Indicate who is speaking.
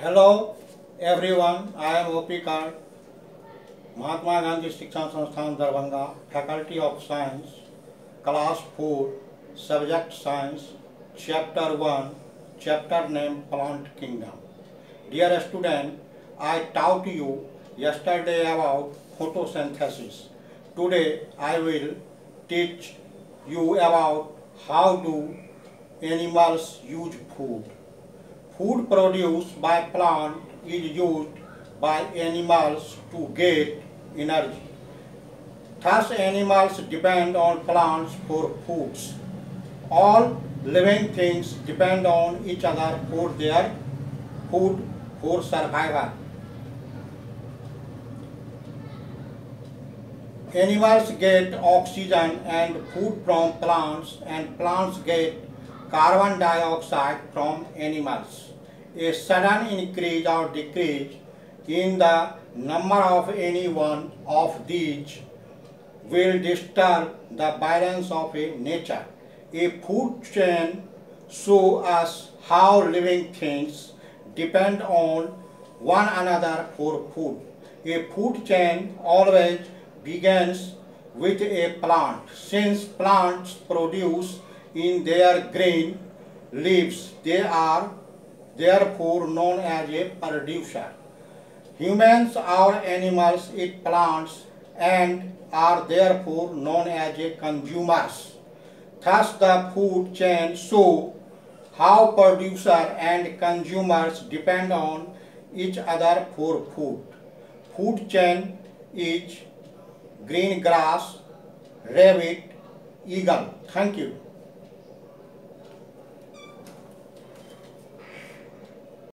Speaker 1: Hello everyone I am OP card Mahatma Gandhi Shikshan Sansthan Darbhanga faculty of science class four subject science chapter one chapter name plant kingdom dear student I taught you yesterday about photosynthesis. Today I will teach you about how do animals use food Food produced by plant is used by animals to get energy. Thus animals depend on plants for foods. All living things depend on each other for their food for survival. Animals get oxygen and food from plants and plants get carbon dioxide from animals. A sudden increase or decrease in the number of any one of these will disturb the balance of a nature. A food chain shows us how living things depend on one another for food. A food chain always begins with a plant. Since plants produce in their green leaves, they are therefore known as a producer. Humans or animals eat plants and are therefore known as a consumers. Thus the food chain show how producer and consumers depend on each other for food. Food chain is green grass, rabbit, eagle. Thank you.